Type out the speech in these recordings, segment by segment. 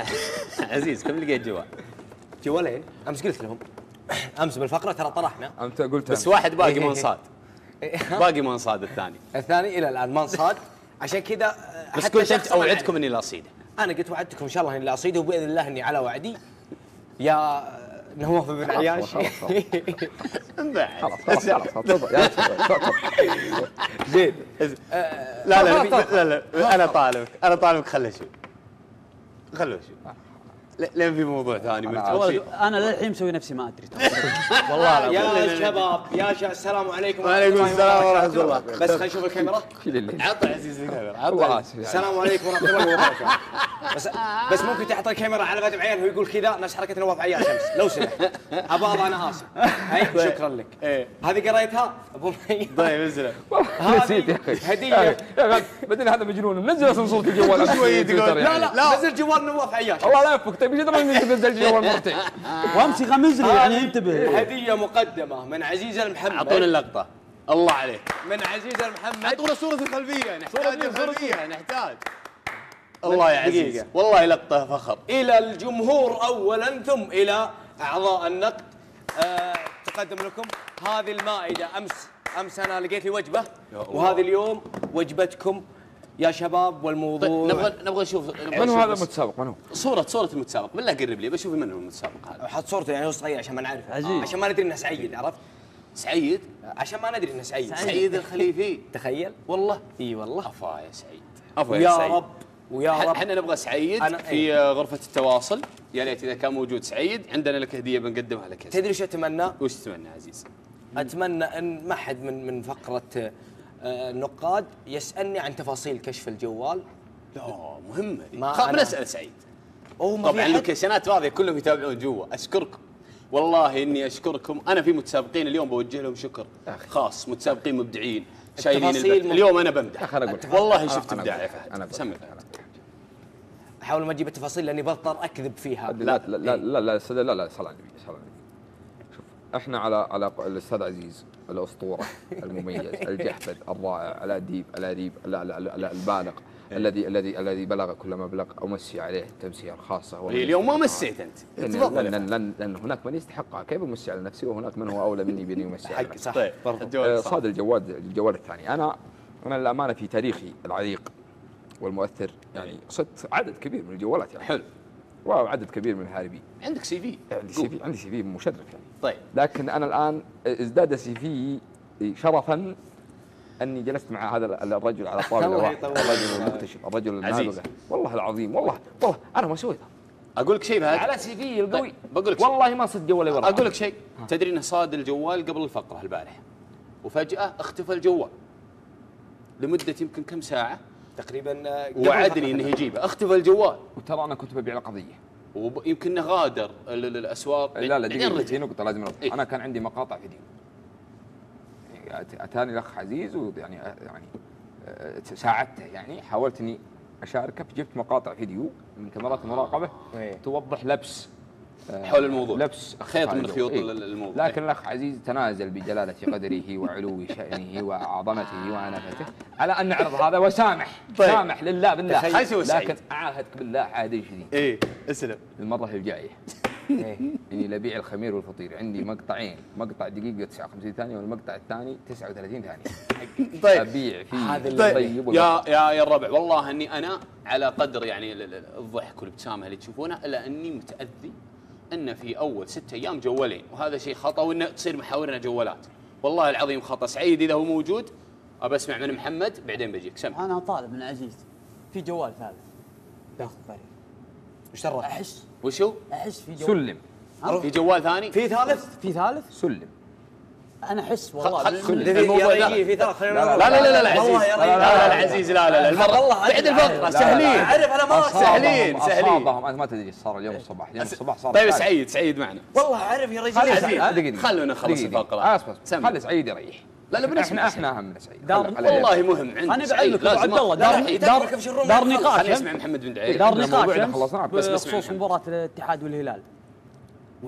عزيز كم لقيت جوال؟ جوالين. أمس قلت لهم. أمس بالفقرة ترى طرحنا. انت قلت بس واحد باقي إيه. ما انصاد باقي ما انصاد الثاني. الثاني إلى الآن ما انصاد عشان كذا بس قلت انت أوعدكم. إني لا أصيده. أنا قلت وعدتكم إن شاء الله إني لا أصيده وبإذن الله إني على وعدي. يا نواف بن عياش خلاص، خلاص. انبعد خلاص. زين. لا لا لا لا, أنا طالبك أنا طالبك خله شوي خله شوي ل- لين في موضوع ثاني من أنا أول شيء. أنا للحين مسوي نفسي ما أدري. والله يا شباب يا شباب السلام عليكم وعليكم السلام ورحمة الله. بس خلينا نشوف الكاميرا. شيل اللي عط عزيز الكاميرا. والله عط اسف يعني. السلام عليكم ورحمة الله وبركاته. بس بس ممكن تحط الكاميرا على بدر عيان ويقول كذا نفس حركة نواف عياش امس لو سمحت. أبا أبا أنا آسف. هاي شكرا لك. إيه. هذه قريتها؟ أبو طيب إنزل. نسيت يا أخي. هدية. أخي، بعدين هذا مجنون. منزل أصلا صورة الجوال شوي تقول- لا لا نزل جوال نواف عياش الله لا يفك. إيش تبغى انك تنزل الجوال مرتين وامسي غمزني يعني انتبه. هدية مقدمة من عزيز المحمد. اعطونا اللقطة. الله عليك. من عزيز المحمد. أعطونا صورة الخلفية نحتاج الخلفية. نحتاج. الله يا عزيز. والله لقطة فخر. إلى الجمهور اولا ثم إلى أعضاء النقد. آه تقدم لكم هذه المائدة. أمس أمس أنا لقيت لي وجبة. وهذه اليوم وجبتكم يا شباب طيب والموضوع نبغى نبغى نشوف من هو هذا المتسابق من هو؟ صورة صورة المتسابق. بالله قرب لي بشوف من هو المتسابق هذا. حط صورته يعني هو صغير عشان ما نعرفه. عجيب. عشان ما ندري إنه سعيد عرفت؟ سعيد عشان ما ندري إنه سعيد. سعيد. الخليفي. تخيل. والله. إي والله. أفا يا سعيد. أفا ويا سعيد. رب. ويا رب. إحنا نبغى سعيد أنا- في آه، غرفة التواصل. يا ليت إذا كان موجود سعيد عندنا لك هدية بنقدمها لك يا سعيد. تدري شو أتمنى؟ وش تتمنى عزيز؟ أتمنى إن ما حد من من فقرة النقاد يسالني عن تفاصيل كشف الجوال لا مهمة دي ما خلاص أنا- بنسأل سعيد طبعا؟ اللوكيشنات هذه كلهم يتابعون جوا اشكركم والله اني اشكركم أنا في متسابقين اليوم بوجه لهم شكر خاص متسابقين مبدعين شايلين اليوم أنا بمدح أخي أنا أقول والله أنا- شفت أنا ابداع يا أقول- فهد أقول- أنا أقول. احاول ما أجيب التفاصيل لاني بضطر اكذب فيها لا لا لا لا لا لا لا صل على النبي صل على النبي إحنا على على الأستاذ عزيز الأسطورة المميز الجحفل الرائع الأديب الأديب لا لا لا البالغ الذي الذي الذي بلغ كل مبلغ امسي عليه تمسيه الخاصه ومن اليوم ما. مسيت أنت. لأن, تفضل. لأن, لأن هناك من يستحقها. كيف امسي على نفسي وهناك من هو أولى مني بأن يمسي على حق نفسه صح. طيب آه، صح. صاد الجواد الجوال الثاني. أنا أنا للأمانة في تاريخي العريق والمؤثر يعني صدت عدد كبير من الجوالات يعني. حلو. وعدد كبير من الهاربين عندك CV عندي CV عندي CV مشرف يعني. طيب. لكن أنا الآن ازداد CV شرفا أني جلست مع هذا الرجل على طاولة. الله واحد يطول الرجل المكتشف الرجل. النابغه والله العظيم والله والله أنا ما سويتها أقول لك شيء فهد على CV القوي. طيب، بقول لك شيء. والله ما صد جوالي ورا أقول لك شيء. تدري انه صاد الجوال قبل الفقرة البارحة. وفجأة اختفى الجوال. لمدة يمكن كم ساعة؟ تقريبا آه، وعدني إنه يجيبه. اختفى الجوال. وترى أنا كنت ببيع القضية. ويمكن انه غادر ال- ال- الأسواق. لا لا دقيقة. في نقطة لازم نوضح إيه. أنا كان عندي مقاطع فيديو. أت- أتاني الاخ عزيز ويعني يعني آه، ساعدته يعني حاولت إني أشاركه فجبت مقاطع فيديو من كاميرات المراقبه إيه. توضح لبس حول الموضوع. لبس خيط من. خيوط إيه. ال- الموضوع. لكن الأخ عزيز تنازل بجلاله قدره وعلو شأنه وعظمته وانفته على أن نعرض هذا وسامح طيب. سامح لله بالله. لكن اعاهدك بالله عهد شديد إيه اسلم المره الجايه إيه. إني لبيع الخمير والفطير عندي مقطعين مقطع دقيقة 59 ثانية والمقطع الثاني 39 ثانية طيب أبيع فيه هذا اللي- طيب طيب يا يا يا الربع والله إني أنا على قدر يعني ال- ال- الضحك والابتسامة اللي تشوفونها الا اني متأذي إن في أول ست أيام جوالين وهذا شيء خطأ وإنه تصير محاورنا جوالات. والله العظيم خطأ. سعيد إذا هو موجود أبى أسمع من محمد بعدين بجيك سمع. أنا طالب من عزيز في جوال ثالث. ياخذ طريق وش؟ أحس. وشو؟ أحس في جوال. سلم. في جوال ثاني؟ في ثالث؟ في ثالث؟ سلم. أنا احس والله الموضوع في خلينا لا، لا لا لا لا عزيز لا. لا لا عزيز لا لا لا المره والله بعد. الفقره سهلين اعرف أنا ما. سهلين، سهلين. اصابهم انت ما تدري صار اليوم الصباح اليوم الصباح صار طيب. سعيد سعيد معنا والله اعرف يا آه، دقيقة خلونا نخلص. آه، سمع. خلي سعيد يريح لا لا بنسمع إحنا سعيد. إحنا اهم من سعيد والله مهم عندي أنا سعيد، بعلمك ابو عبد الله. دار دار دار نقاش خليني. اسمع محمد بن دعير دار نقاش خلصنا بس بخصوص محمد. مباراة الاتحاد والهلال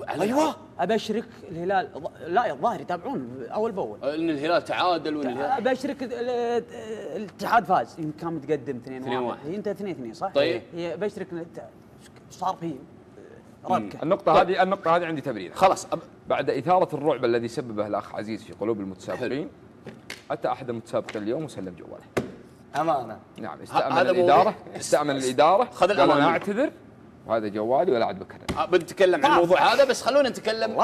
أيوه. أبشرك الهلال لا الظاهر يتابعون أول بأول. إن الهلال تعادل وإن الهلال أبشرك ال- ال- الاتحاد فاز. يمكن كان متقدم 2 2-1. 1 أنت 2 2 صح؟ طيب. هي أبشرك صار في ربكه النقطة هذه النقطة هذه عندي تبرير. خلاص. أب... بعد إثارة الرعب الذي سببه الأخ عزيز في قلوب المتسابقين أتى أحد المتسابقين اليوم وسلم جواله أمانة. نعم استأمن الإدارة استأمن الإدارة خذ قال الأمان أنا. أعتذر. وهذا جوالي ولا عاد بكرر آه، بنتكلم عن الموضوع هذا بس خلونا نتكلم